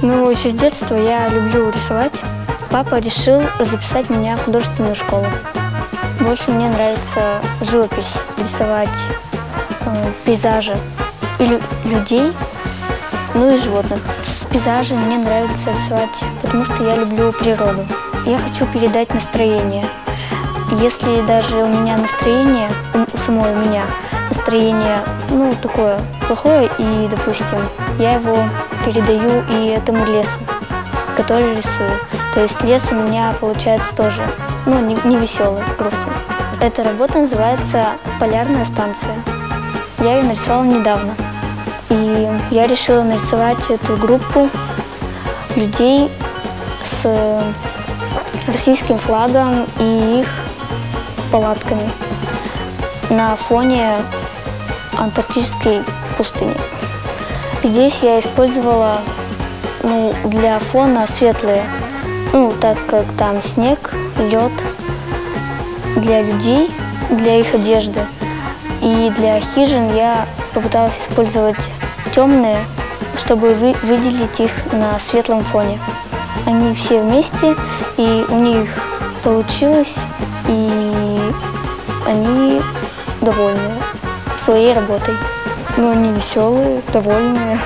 Ну, еще с детства я люблю рисовать. Папа решил записать меня в художественную школу. Больше мне нравится живопись, рисовать э, пейзажи и лю- людей, ну и животных. Пейзажи мне нравится рисовать, потому что я люблю природу. Я хочу передать настроение. Если даже у меня настроение, у самой у меня настроение, ну, такое плохое, и, допустим, я его передаю и этому лесу, который рисую. То есть лес у меня получается тоже, ну, не, не веселый, грустный. Эта работа называется «Полярная станция». Я ее нарисовала недавно. И я решила нарисовать эту группу людей с российским флагом и их палатками на фоне антарктической пустыни. Здесь я использовала ну, для фона светлые, ну, так как там снег, лед, для людей, для их одежды. И для хижин я попыталась использовать темные, чтобы вы- выделить их на светлом фоне. Они все вместе, и у них получилось, и они довольны своей работой. Ну, они веселые, довольные.